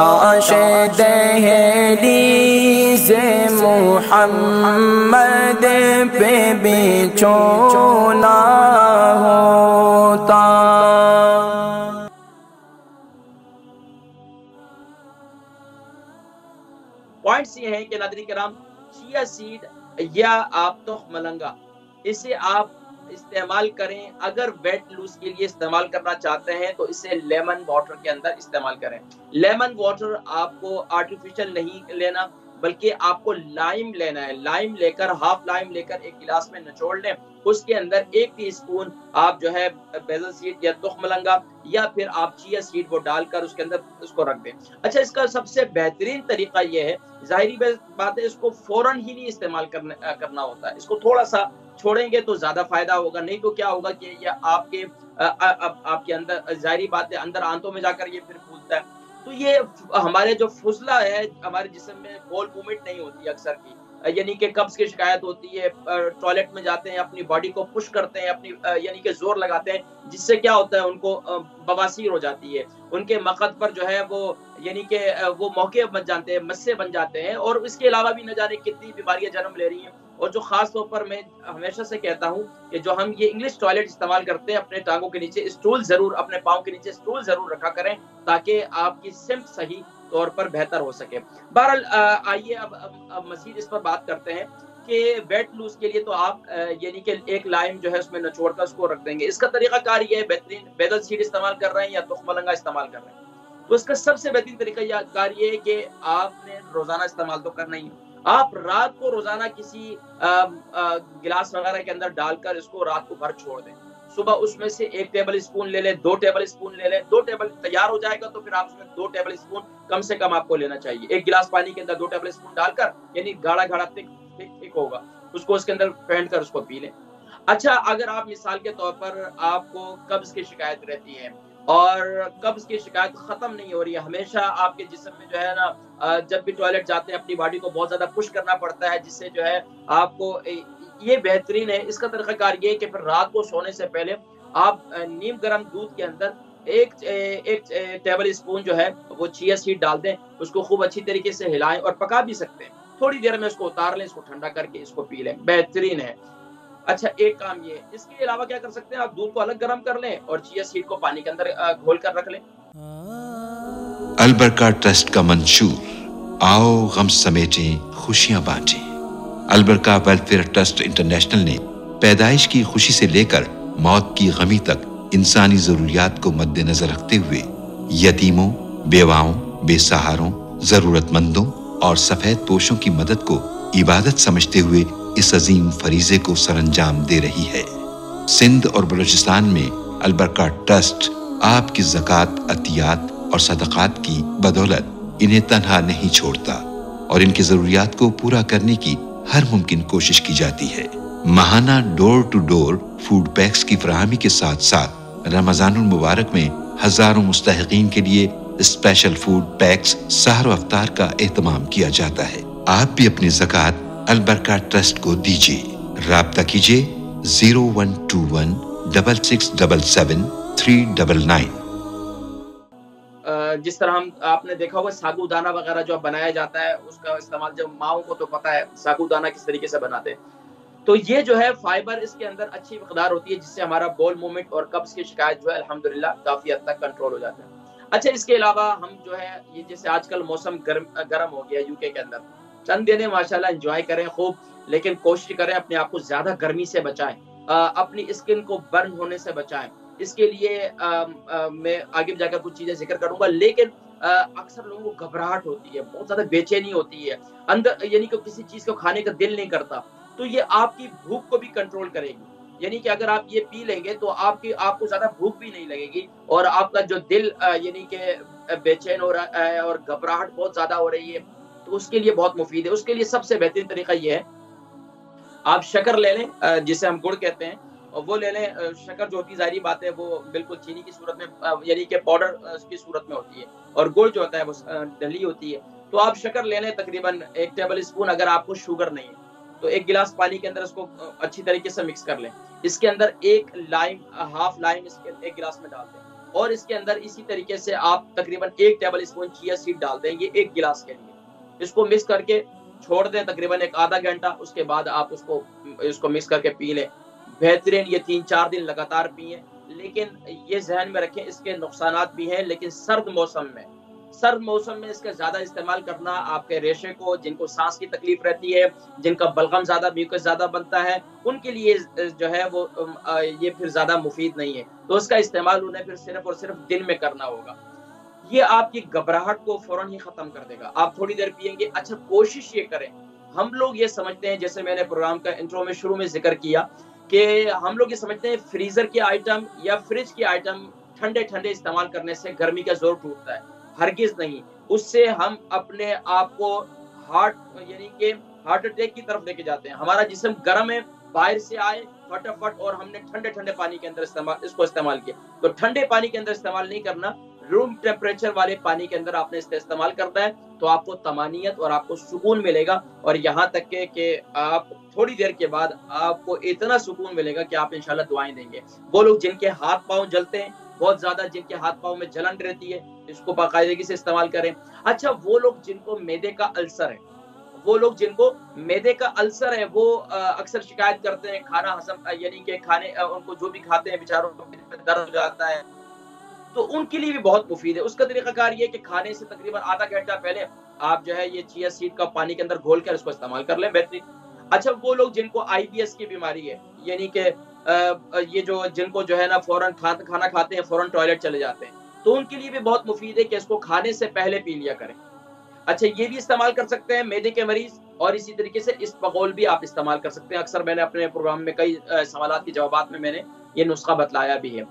काश दहली मोहम्मद पे बिछोना होता। पॉइंट्स ये हैं कि नादरी कराम चिया सीड या आप तो मलंगा, इसे आप इस्तेमाल करें। अगर वेट लूज के लिए इस्तेमाल करना चाहते हैं तो इसे लेमन वाटर के अंदर इस्तेमाल करें। लेमन वाटर आपको आर्टिफिशियल नहीं लेना, बल्कि आपको लाइम लेना है। लाइम लेकर हाफ़ लाइम लेकर एक गिलास में निचोड़ लें। उसके अंदर एक टी स्पून आप जो है बेजल सीड या तुख मलंगा या फिर आप चिया सीड वो डालकर उसके अंदर उसको रख दें। अच्छा इसका सबसे बेहतरीन तरीका ये है। जाहिरी बात है, इसको फ़ौरन ही नहीं इस्तेमाल करने करना होता है। इसको थोड़ा सा छोड़ेंगे तो ज़्यादा फ़ायदा होगा नहीं तो क्या होगा कि ये आपके आ, आ, आ, आपके अंदर जाहिरी बात है अंदर आंतों में जाकर ये फिर फूलता है। तो ये हमारे जो फुसला है हमारे जिसम में गोल मूवमेंट नहीं होती अक्सर की। यानी कि कब्ज की शिकायत होती है टॉयलेट में जाते हैं अपनी बॉडी को पुश करते हैं अपनी यानी कि ज़ोर लगाते हैं जिससे क्या होता है उनको बवासीर हो जाती है। उनके मकद पर जो है वो यानी कि वो मौके बन जाते हैं मस्से बन जाते हैं। और इसके अलावा भी न जाने कितनी बीमारियाँ जन्म ले रही हैं। और जो खास तौर पर मैं हमेशा से कहता हूँ कि जो हम ये इंग्लिश टॉयलेट इस्तेमाल करते हैं अपने टांगों के नीचे स्टूल ज़रूर अपने पाँव के नीचे स्टूल ज़रूर रखा करें ताकि आपकी सिम्प सही तौर पर बेहतर हो सके। बहरहाल आइए अब, अब, अब मजीद इस पर बात करते हैं। कि वेट लूज के लिए तो आप यानी कि एक लाइम जो है उसमें नचोड़ कर उसको रख देंगे। इसका तरीका कार ये है, बेहतरीन बेदल सीड इस्तेमाल कर रहे हैं या तुख मलंगा इस्तेमाल कर रहे हैं। तो इसका सबसे बेहतरीन तरीका कार ये है कि आपने रोज़ाना इस्तेमाल तो करना ही है। आप रात को रोज़ाना किसी गिलास वगैरह के अंदर डालकर इसको रात को भर छोड़ दें। सुबह उसमें से एक टेबल स्पून ले लें, दो टेबल स्पून ले लें, दो टेबल तैयार हो जाएगा तो फिर आप उसमें दो टेबल स्पून कम से कम आपको लेना चाहिए। एक गिलास पानी के अंदर दो टेबल स्पून डालकर, यानी गाढ़ा गाढ़ा थिक थिक होगा। उसको उसके अंदर फेंट कर, उसको पी लें। अच्छा अगर आप मिसाल के तौर पर आपको कब्ज की शिकायत रहती है और कब्ज की शिकायत खत्म नहीं हो रही है, हमेशा आपके जिसम में जो है ना जब भी टॉयलेट जाते हैं, अपनी बॉडी को बहुत ज़्यादा पुश करना पड़ता है, जिससे जो है आपको ये बेहतरीन है। इसका तरीकाकार ये कि फिर रात को सोने से पहले आप नीम गर्म दूध के अंदर एक एक टेबल स्पून जो है, वो चिया सीड डाल दें, उसको खूब अच्छी तरीके से हिलाएँ और पका भी सकते हैं। थोड़ी देर में इसको उतार लें, इसको ठंडा करके इसको पी लें। बेहतरीन है। अच्छा एक काम ये, इसके अलावा क्या कर सकते हैं? आप दूध को अलग गर्म कर लें और चिया सीड को पानी के अंदर घोल कर रख लें। अलबरका ट्रस्ट का मंशूर। आओ, गम समेटें, खुशियाँ बांटें। अलबरका वेलफेयर ट्रस्ट इंटरनेशनल ने पैदाइश की खुशी से लेकर मौत की गमी तक इंसानी जरूरियात को मद्देनजर रखते हुए यतीमों, बेवाओं, बेसहारों, जरूरतमंदों और सफ़ेद पोशों की मदद को इबादत समझते हुए इस अजीम फरीजे को सरंजाम दे रही है। सिंध और बलूचिस्तान में अलबरका ट्रस्ट आपकी जक़ात, अतियात और सदक़ात की बदौलत इन्हें तनहा नहीं छोड़ता और इनकी जरूरियात को पूरा करने की हर मुमकिन कोशिश की जाती है। महाना door to door food packs की फरहमी के साथ साथ रमज़ान मुबारक में हज़ारों मुस्तकिन के लिए स्पेशल फ़ूड पैक्स सहर अफ्तार का एहतमाम किया जाता है आप भी अपनी जक़ात अलबरका ट्रस्ट को दीजिए रबता कीजिए zero one two one double six double seven three double nine जिस तरह हम, आपने देखा होगा सागू दाना वगैरह जो बनाया जाता है, उसका इस्तेमाल जब माओ को तो पता है सागू दाना किस तरीके से बनाते हैं। तो ये जो है फाइबर इसके अंदर अच्छी मकदार होती है जिससे हमारा बोल मूवमेंट और कब्ज की शिकायत जो है, अल्हम्दुलिल्लाह, काफ़ी हद तक कंट्रोल हो जाता है। अच्छा इसके अलावा हम जो है ये जैसे आजकल मौसम गर्म गर्म हो गया यूके के अंदर। चंद दिन माशाल्लाह एंजॉय करें खूब लेकिन कोशिश करें अपने आप को ज़्यादा गर्मी से बचाएँ अपनी स्किन को बर्न होने से बचाएँ। इसके लिए आ, आ, मैं आगे जाकर कुछ चीज़ें ज़िक्र करूँगा लेकिन अक्सर लोगों को घबराहट होती है बहुत ज़्यादा बेचैनी होती है। अंदर यानी कि किसी चीज़ को खाने का दिल नहीं करता। तो ये आपकी भूख को भी कंट्रोल करेगी। यानी कि अगर आप ये पी लेंगे तो आपकी, आपको ज़्यादा भूख भी नहीं लगेगी और आपका जो दिल यानी कि बेचैन हो रहा है और घबराहट बहुत ज़्यादा हो रही है तो उसके लिए बहुत मुफीद है। उसके लिए सबसे बेहतरीन तरीका ये है, आप शकर ले लें जिसे हम गुड़ कहते हैं, और वो ले लें शकर जो होती जारी बात है, वो बिल्कुल चीनी की सूरत में यानी कि पाउडर की सूरत में होती है, और गुड़ जो होता है, वो डली होती है। तो आप शकर ले लें, तकरीबन एक टेबल स्पून, अगर आपको शुगर नहीं है। तो एक गिलास पानी के अंदर इसको अच्छी तरीके से मिक्स कर लें। इसके अंदर एक लाइम हाफ़ लाइम इसके, एक गिलास में डाल दें। और इसके अंदर इसी तरीके से आप तकरीबन एक टेबल स्पून चिया सीड डाल देंगे एक गिलास के लिए। इसको मिक्स करके छोड़ दें तकरीबन एक आधा घंटा, उसके बाद आप उसको, इसको मिक्स करके पी लें। बेहतरीन ये तीन चार दिन लगातार पिए, लेकिन ये जहन में रखें, इसके नुकसान भी हैं, लेकिन सर्द मौसम में सर्द मौसम में इसका ज़्यादा इस्तेमाल करना आपके रेशे को, जिनको सांस की तकलीफ़ रहती है, जिनका बलगम ज़्यादा म्यूकस ज़्यादा बनता है, उनके लिए जो है वो ये फिर ज़्यादा मुफीद नहीं है। तो उसका इस्तेमाल उन्हें फिर सिर्फ़ और सिर्फ़ दिन में करना होगा। ये आपकी घबराहट को फ़ौरन ही खत्म कर देगा। आप थोड़ी देर पियेंगे अच्छा कोशिश ये करें। हम लोग ये समझते हैं, जैसे मैंने प्रोग्राम का इंट्रो में शुरू में ज़िक्र किया, कि हम लोग ये समझते हैं, फ्रीजर के आइटम या फ्रिज के आइटम ठंडे ठंडे इस्तेमाल करने से गर्मी का ज़ोर टूटता है। हरगिज नहीं। उससे हम अपने आप को हार्ट यानी कि हार्ट अटैक की तरफ़ लेके जाते हैं। हमारा जिसम गर्म है, बाहर से आए, फटाफट और हमने ठंडे ठंडे पानी के अंदर इस्तेमाल इसको इस्तेमाल किया। तो ठंडे पानी के अंदर इस्तेमाल नहीं करना रूम टेम्परेचर वाले पानी के अंदर आपने इसका इस्तेमाल करना है तो आपको तमानियत और आपको सुकून मिलेगा। और यहाँ तक के, कि आप थोड़ी देर के बाद आपको इतना सुकून मिलेगा कि आप इंशाल्लाह दुआएँ देंगे। वो लोग जिनके हाथ पाँव जलते हैं बहुत ज़्यादा जिनके हाथ पाँव में जलन रहती है, इसको बाकायदगी से इस्तेमाल करें। अच्छा वो लोग जिनको मैदे का अल्सर है, वो लोग जिनको मैदे का अल्सर है, वो अक्सर शिकायत करते हैं, खाना हसम यानी कि खाने उनको जो भी खाते हैं, बेचारों दर्द हो जाता है तो उनके लिए भी बहुत मुफीद है। उसका तरीकाकार ये कि खाने से तकरीबन आधा घंटा पहले आप जो है ये चिया सीड का पानी के अंदर घोल कर उसको इस्तेमाल कर लें, बेहतरीन। अच्छा वो लोग जिनको आईबीएस की बीमारी है, यानी कि ये जो जिनको जो है ना फ़ौरन खा, खाना खाते हैं फ़ौरन टॉयलेट चले जाते हैं। तो उनके लिए भी बहुत मुफीद है कि इसको खाने से पहले पी लिया करें। अच्छा ये भी इस्तेमाल कर सकते हैं मैदे के मरीज़ और इसी तरीके से इस पगोल भी आप इस्तेमाल कर सकते हैं। अक्सर मैंने अपने प्रोग्राम में कई सवाल के जवाब में मैंने ये नुस्खा बतलाया भी है।